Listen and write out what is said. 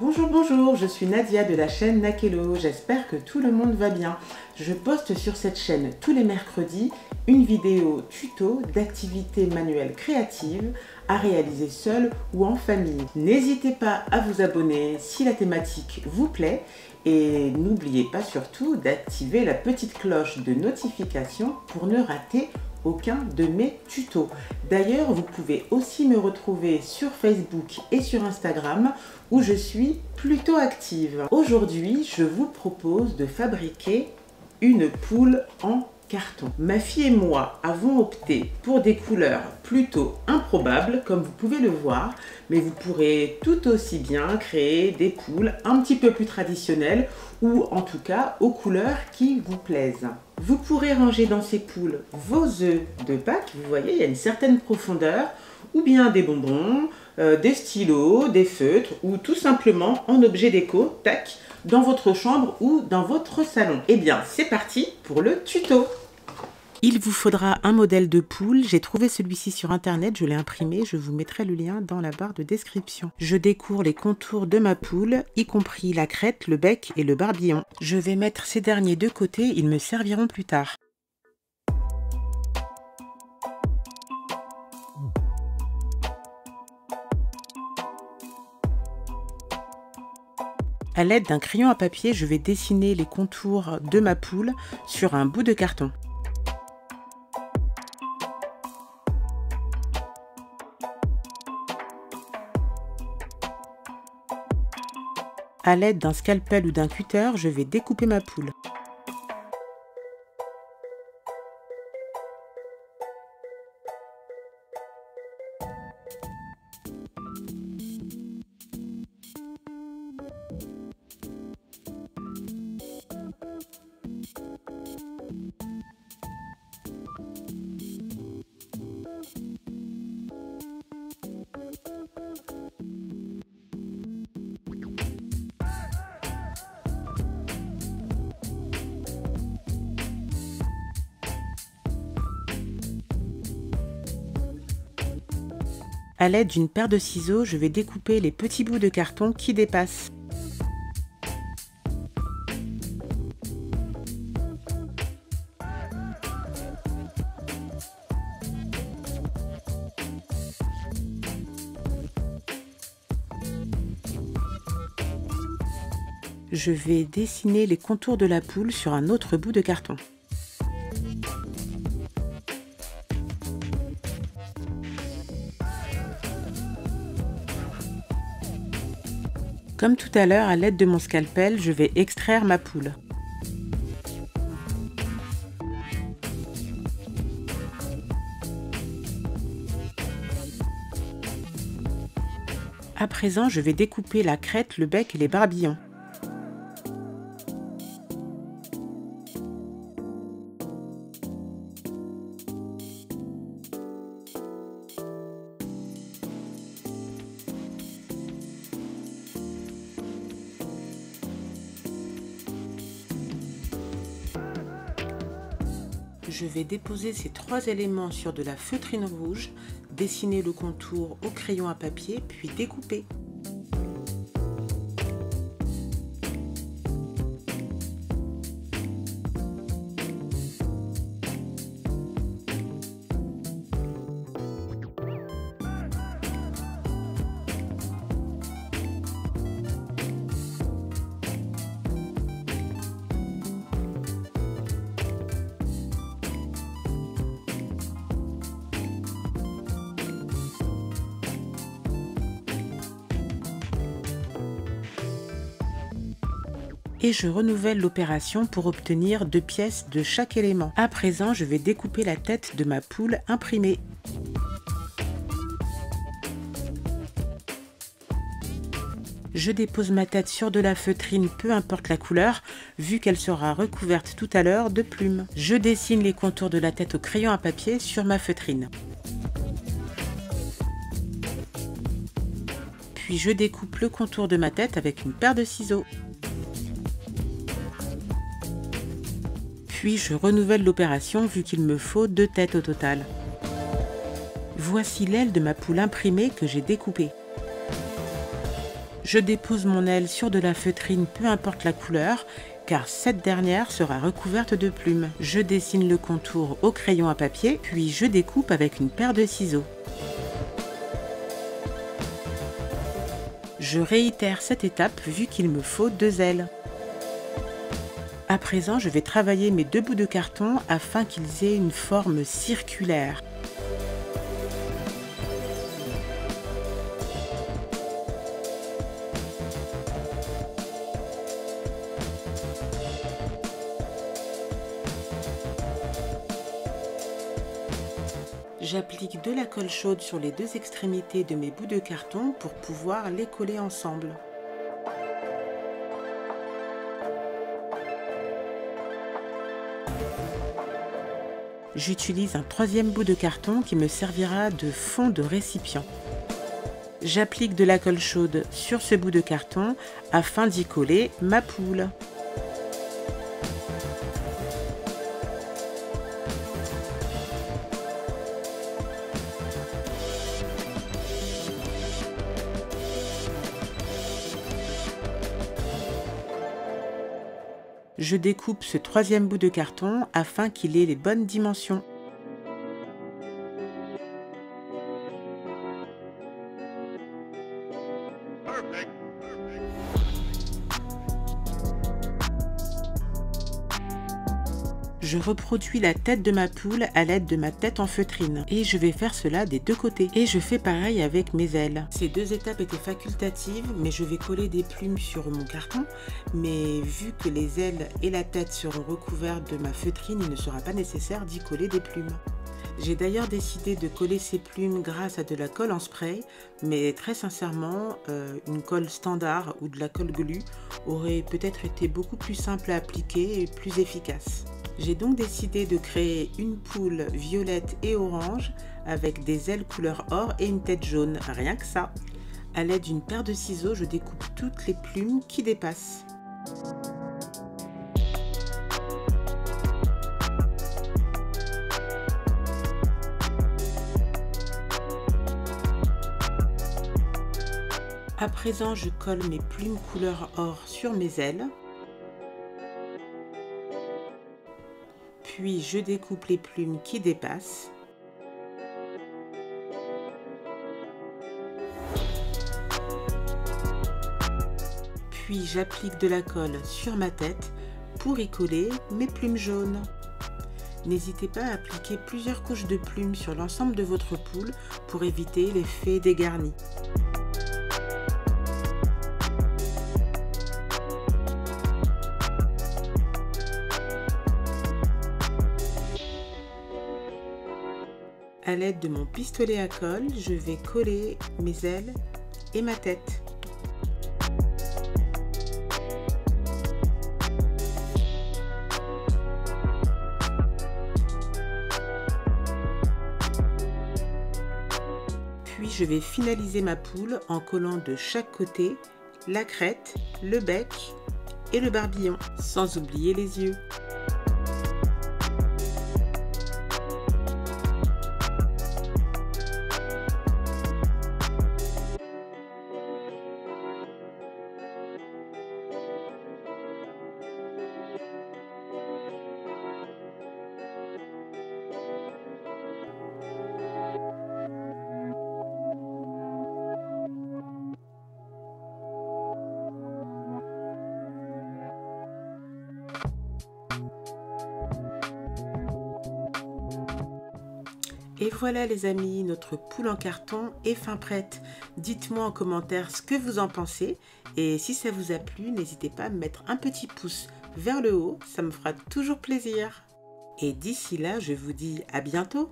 Bonjour, bonjour, je suis Nadia de la chaîne Nakelo, j'espère que tout le monde va bien. Je poste sur cette chaîne tous les mercredis une vidéo tuto d'activités manuelles créatives à réaliser seul ou en famille. N'hésitez pas à vous abonner si la thématique vous plaît et n'oubliez pas surtout d'activer la petite cloche de notification pour ne rater aucun de mes tutos. D'ailleurs, vous pouvez aussi me retrouver sur Facebook et sur Instagram où je suis plutôt active. Aujourd'hui, je vous propose de fabriquer une poule en carton. Ma fille et moi avons opté pour des couleurs plutôt improbables, comme vous pouvez le voir, mais vous pourrez tout aussi bien créer des poules un petit peu plus traditionnelles ou en tout cas aux couleurs qui vous plaisent. Vous pourrez ranger dans ces poules vos œufs de Pâques, vous voyez, il y a une certaine profondeur, ou bien des bonbons, euh, des stylos, des feutres, ou tout simplement en objet déco, tac, dans votre chambre ou dans votre salon. Eh bien, c'est parti pour le tuto il vous faudra un modèle de poule. J'ai trouvé celui-ci sur internet, je l'ai imprimé, je vous mettrai le lien dans la barre de description. Je découvre les contours de ma poule, y compris la crête, le bec et le barbillon. Je vais mettre ces derniers de côté, ils me serviront plus tard. A l'aide d'un crayon à papier, je vais dessiner les contours de ma poule sur un bout de carton. A l'aide d'un scalpel ou d'un cutter, je vais découper ma poule. A l'aide d'une paire de ciseaux, je vais découper les petits bouts de carton qui dépassent. Je vais dessiner les contours de la poule sur un autre bout de carton. Comme tout à l'heure, à l'aide de mon scalpel, je vais extraire ma poule. À présent, je vais découper la crête, le bec et les barbillons. Je vais déposer ces trois éléments sur de la feutrine rouge, dessiner le contour au crayon à papier, puis découper. Et je renouvelle l'opération pour obtenir deux pièces de chaque élément. À présent, je vais découper la tête de ma poule imprimée. Je dépose ma tête sur de la feutrine, peu importe la couleur, vu qu'elle sera recouverte tout à l'heure de plumes. Je dessine les contours de la tête au crayon à papier sur ma feutrine. Puis je découpe le contour de ma tête avec une paire de ciseaux. Puis je renouvelle l'opération vu qu'il me faut deux têtes au total? Voici l'aile de ma poule imprimée que j'ai découpée. Je dépose mon aile sur de la feutrine, peu importe la couleur, car cette dernière sera recouverte de plumes. Je dessine le contour au crayon à papier, puis je découpe avec une paire de ciseaux. Je réitère cette étape vu qu'il me faut deux ailes. À présent, je vais travailler mes deux bouts de carton afin qu'ils aient une forme circulaire. J'applique de la colle chaude sur les deux extrémités de mes bouts de carton pour pouvoir les coller ensemble. J'utilise un troisième bout de carton qui me servira de fond de récipient. J'applique de la colle chaude sur ce bout de carton afin d'y coller ma poule. Je découpe ce troisième bout de carton afin qu'il ait les bonnes dimensions. Je reproduis la tête de ma poule à l'aide de ma tête en feutrine. Et je vais faire cela des deux côtés. Et je fais pareil avec mes ailes. Ces deux étapes étaient facultatives, mais je vais coller des plumes sur mon carton. Mais vu que les ailes et la tête seront recouvertes de ma feutrine, il ne sera pas nécessaire d'y coller des plumes. J'ai d'ailleurs décidé de coller ces plumes grâce à de la colle en spray, mais très sincèrement, euh, une colle standard ou de la colle glue aurait peut-être été beaucoup plus simple à appliquer et plus efficace. J'ai donc décidé de créer une poule violette et orange avec des ailes couleur or et une tête jaune, rien que ça. A l'aide d'une paire de ciseaux, je découpe toutes les plumes qui dépassent. À présent, je colle mes plumes couleur or sur mes ailes. Puis je découpe les plumes qui dépassent. Puis j'applique de la colle sur ma tête pour y coller mes plumes jaunes. N'hésitez pas à appliquer plusieurs couches de plumes sur l'ensemble de votre poule pour éviter l'effet dégarni. A l'aide de mon pistolet à colle, je vais coller mes ailes et ma tête. Puis je vais finaliser ma poule en collant de chaque côté la crête, le bec et le barbillon, sans oublier les yeux. Et voilà les amis, notre poule en carton est fin prête. Dites-moi en commentaire ce que vous en pensez. Et si ça vous a plu, n'hésitez pas à me mettre un petit pouce vers le haut, ça me fera toujours plaisir. Et d'ici là, je vous dis à bientôt